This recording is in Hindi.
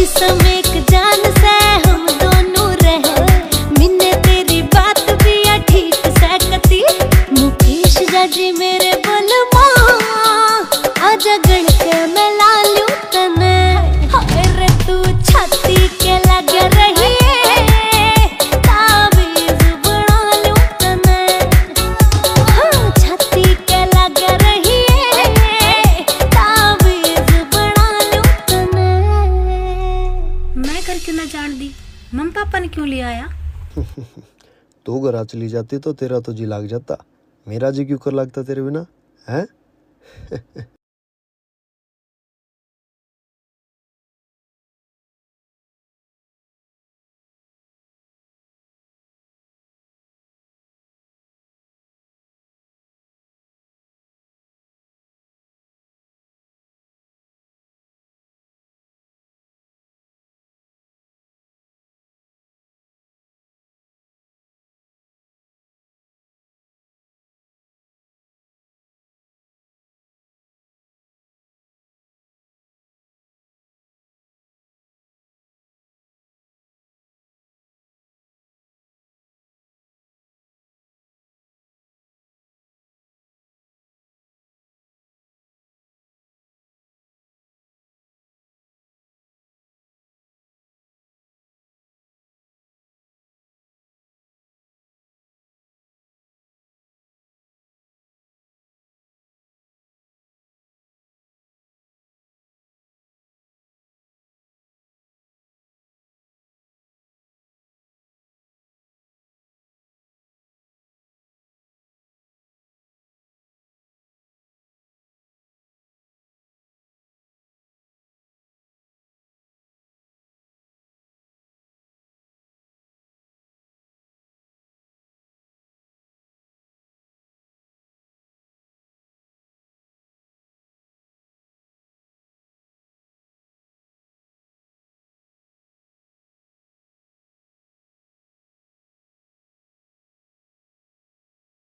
Pakistan मम पापा ने क्यों ले आया? तू घर चली जाती तो तेरा तो जी लाग जाता। मेरा जी क्यों कर लगता तेरे बिना, है?